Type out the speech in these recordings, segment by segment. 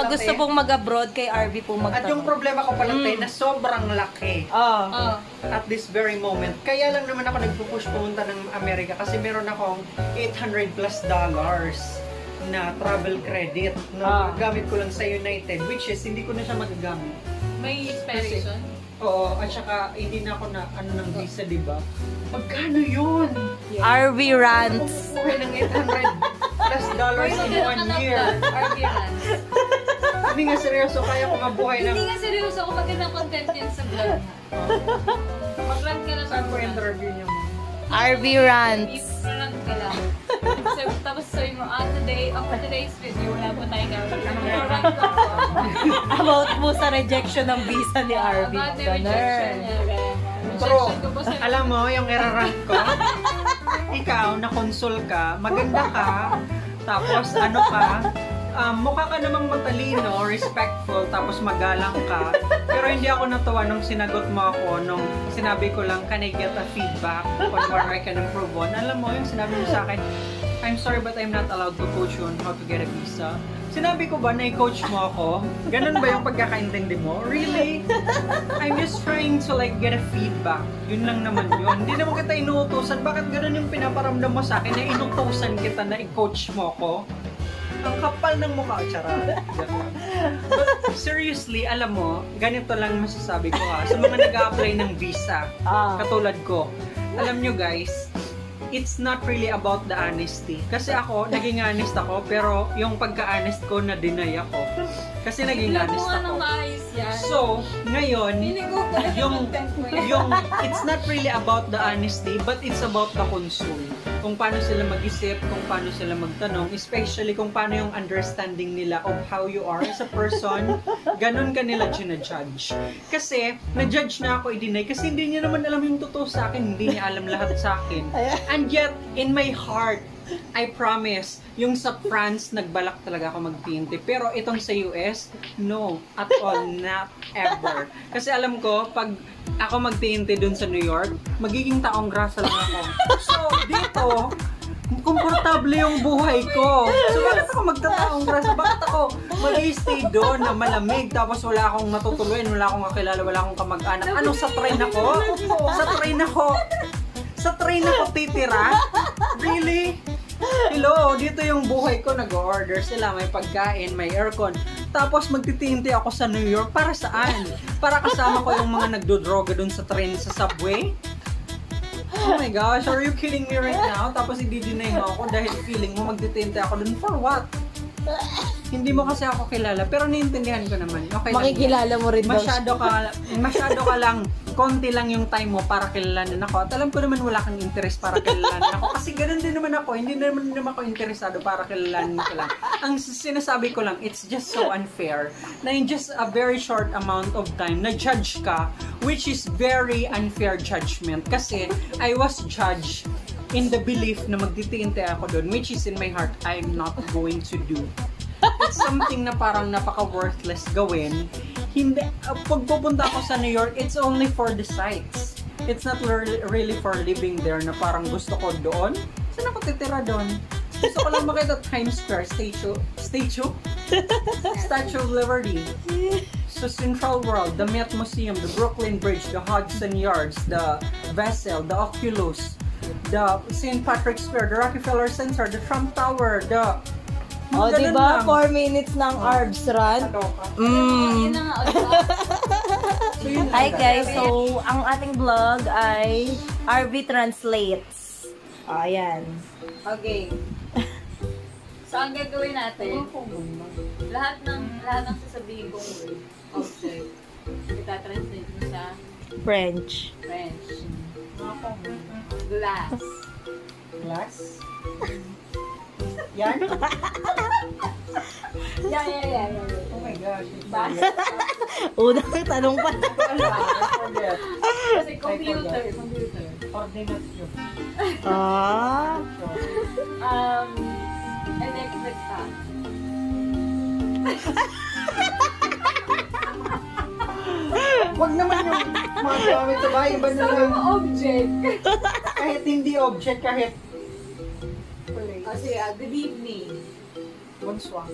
Ah, gusto pong mag-abroad kay RV po At yung magtanong. problema ko pala, Mm. tayo, na sobrang laki Ah. Oh. at this very moment. Kaya lang naman ako nagpupush pumunta ng Amerika kasi meron akong 800 plus dollars na travel credit na Ah. gamit ko lang sa United which is hindi ko na siya magagamit. May expiration? Oo, at saka hindi na ako na ano ng visa, di ba? Magkano yun? RV rants. Okay ng 800 plus dollars in one year. RV runs. Hindi nga seryoso, kaya ko mabuhay ng... Hindi nga seryoso kung magandang content yan sa vlog niya. Mag-run ka lang Saan ko muna. interview niyo mo? RV rants. I-run ka lang. So, tapos sabi mo, ah, today, oh, for today's video, wala po tayong gawin. Mag-run ka po. About po sa rejection ng visa ni RV. About the rejection niya. Pero, po alam mo, yung irarank ko, ikaw, na-console ka, maganda ka, tapos ano ka, um, mukha ka namang matalino, respectful, tapos magalang ka. Pero hindi ako natuwa nung sinagot mo ako, nung sinabi ko lang, can I get a feedback on I can improve on? Alam mo, yung sinabi mo sa akin, I'm sorry but I'm not allowed to coach you on how to get a visa. Sinabi ko ba na i-coach mo ako? Ganun ba yung pagkakaintindi mo? Really? I'm just trying to like get a feedback. Yun lang naman yun. Hindi naman kita inuutosan. Bakit ganun yung pinaparamdam mo sa akin na inutusan kita na i-coach mo ako? Ang kapal ng mukha, charot. But seriously, alam mo, ganito lang masasabi ko ha. Sa mga nag-a-apply ng visa, Ah. katulad ko, alam nyo guys, it's not really about the honesty. Kasi ako, naging honest ako, pero yung pagka-honest ko, na-deny ako. Kasi naging honest ako. ng maayos yan. So, ngayon, yung, yung, it's not really about the honesty, but it's about the console. Kung paano sila mag-isip, kung paano sila magtanong, especially kung paano yung understanding nila of how you are as a person, ganun ka nila ginajudge. Kasi, na-judge na ako i-deny kasi hindi niya naman alam yung totoo sa akin, hindi niya alam lahat sa akin. And yet, in my heart, I promise, yung sa France, nagbalak talaga ako mag-PNT. Pero itong sa US, no, at all, not ever. Kasi alam ko, pag ako mag-PNT dun sa New York, magiging taong grasa lang ako. So, dito, komportable yung buhay ko. So, bakit ako magtataong grasa? Bakit ako mag-stay doon na malamig tapos wala akong matutuluyan, wala akong kakilala, wala akong kamag-anak? Ano, sa train ako? Sa train ako? Sa train ako titira? Really? Hello, dito yung buhay ko, nag-order sila, may pagkain, may aircon. Tapos magtitinti ako sa New York, para saan? Para kasama ko yung mga nagdodroga dun sa train sa subway? Oh my gosh, are you kidding me right now? Tapos i-deny mo ako dahil feeling mo magtitinti ako dun for what? Hindi mo kasi ako kilala, pero naiintindihan ko naman. Okay. Makikilala mo rin daw. Masyado ka, masyado ka lang, konti lang yung time mo para kilalanin ako. At alam ko naman wala kang interest para kilalanin ako. Kasi ganun din naman ako. Hindi naman naman ako interesado para kilalanin ko lang. Ang sinasabi ko lang, it's just so unfair na in just a very short amount of time, na-judge ka, which is very unfair judgment. Kasi I was judged in the belief na magtitiinte ako doon, which is in my heart, I'm not going to do it's something na parang napaka-worthless gawin. Hindi, uh, pag pupunta ako sa New York, it's only for the sights. It's not really, really for living there na parang gusto ko doon. Saan ako titira doon? Gusto ko lang makita Times Square, statue, statue? Statue of Liberty. So Central World, the Met Museum, the Brooklyn Bridge, the Hudson Yards, the Vessel, the Oculus, the St. Patrick's Square, the Rockefeller Center, the Trump Tower, the... O, Ganun di ba? lang. 4 minutes ng ARBS run. Mm. Yun na nga, o, diba? Hi guys, so ang ating vlog ay RV Translates. O, ayan. Okay. So, ang gagawin natin, lahat ng lahat ng sasabihin kong word, object, itatranslate mo sa French. French. Glass. Glass? Yan? Yeah, yeah, yeah. yeah. Oh my gosh. Bas. Unang tanong pa. Kasi computer, computer. Coordinates yun. Ah. Um, electric fan. Huwag naman yung mga gamit sa bahay. Iba na lang. object. Kahit hindi object, kahit... Kasi, ah, good evening. Bonsoir.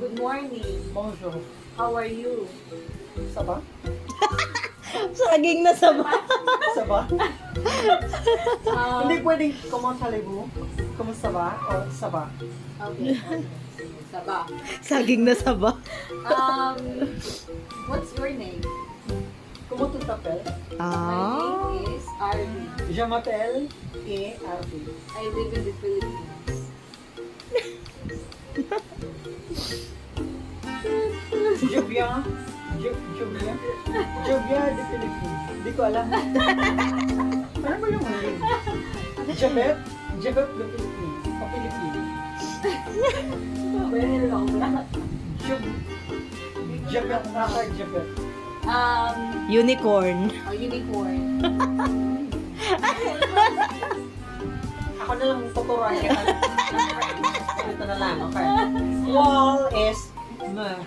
Good morning. Bonjour. How are you? Ça va? Saging na saba. Ça va? Um, Hindi pwedeng allez-vous? Comment ça va? O ça va? okay. okay. Saba. Saging na saba. Um, what's your name? Comment tu t'appelles? My Ah. name is Arby. Je m'appelle et Arby. I live in the Philippines. Viens, je viens de Philippines. Hindi ko alam. Ano ba yung huli? Je vais, je vais de Philippines. O Philippines. Very long. Je, je vais, nasa je vais. Um, Unicorn. a unicorn. Ako na lang tuturuan ka. Ito na lang, okay. Wall is meh.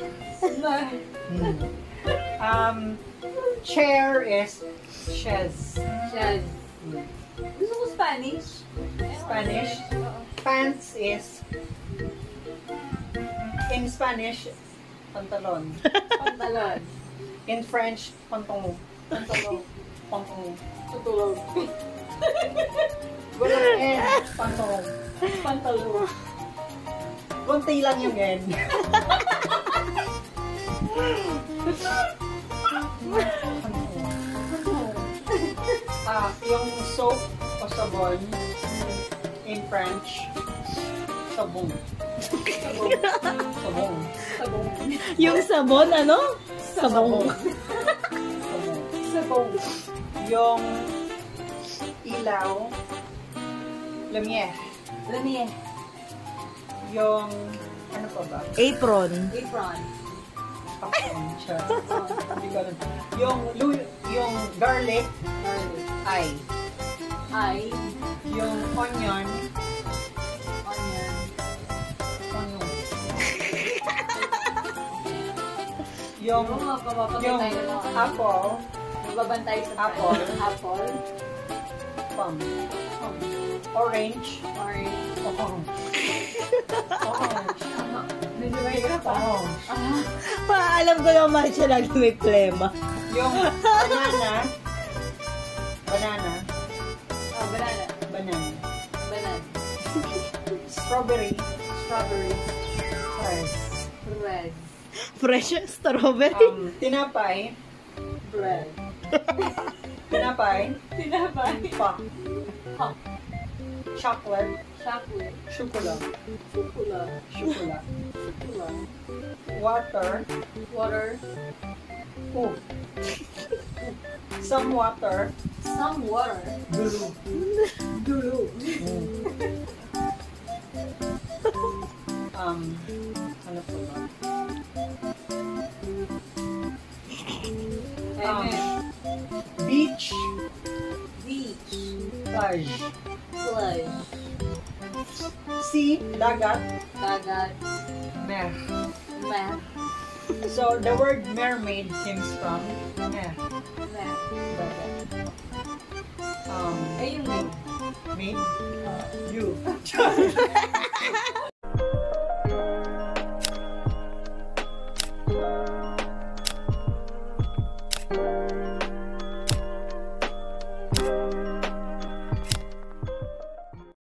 Hmm. Um, chair is chaise. Chaz. Hmm. Gusto ko Spanish. Spanish. Pants is in Spanish pantalon. Pantalon. In French pantalon. Pantalon. Pantalon. Tutulog. Walang N. Pantalon. Pantalon. Kunti lang yung N. ah, yung soap o sabon in French, sabon. Sabon. Sabon. Sabong. Yung sabon, ano? Sabong. Sabon. Sabong. Yung ilaw, lumiere. Lanier. Yung, ano pa ba? Apron. Apron. Apron siya. Yung, lu- yung garlic, Garlic. ay. Ay. Yung onion, Onion. onion. yung, Yung apple, Magbabantay sa Apple. Apple. plum. Orange, Orange. orange. Orange. Medyo mahirap ah. Orange. Ah. Pa, alam ko naman siya lagi may plema. Yung banana, banana, Ah, banana. banana. Banana. Strawberry, Strawberry. fresh. Red. Fresh strawberry. Um, tinapay, Bread. Tinapay, Tinapay. pa, Pop. chocolate, Chocolate. chocolate, Chocolate. chocolate, Chocolate. water, Water. oh, some water, Some water. glue. Glue. Um, ano pa ba? Amen. Beach, Beach. plage. Plage. Sea, dagat, Dagat. mer. Map. So, the word mermaid comes from mer, Map. dagat. Um, Ayun maid. maid, you.